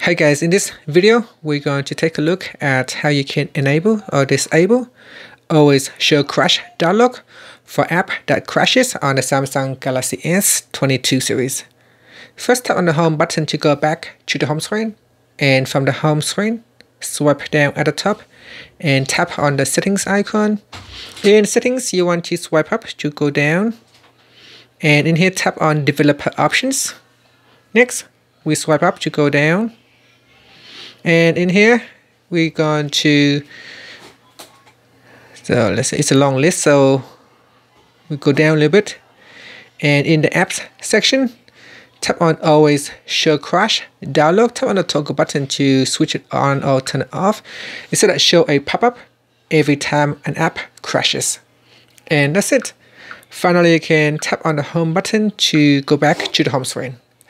Hey guys, in this video, we're going to take a look at how you can enable or disable always show crash dialog for app that crashes on the Samsung Galaxy S22 series. First tap on the home button to go back to the home screen and from the home screen, swipe down at the top and tap on the settings icon. In settings, you want to swipe up to go down and in here tap on developer options. Next, we swipe up to go down and in here we're going to so let's say it's a long list so we go down a little bit. And in the apps section tap on always show crash dialog tap on the toggle button to switch it on or turn it off. Instead of show a pop-up every time an app crashes. And that's it. Finally you can tap on the home button to go back to the home screen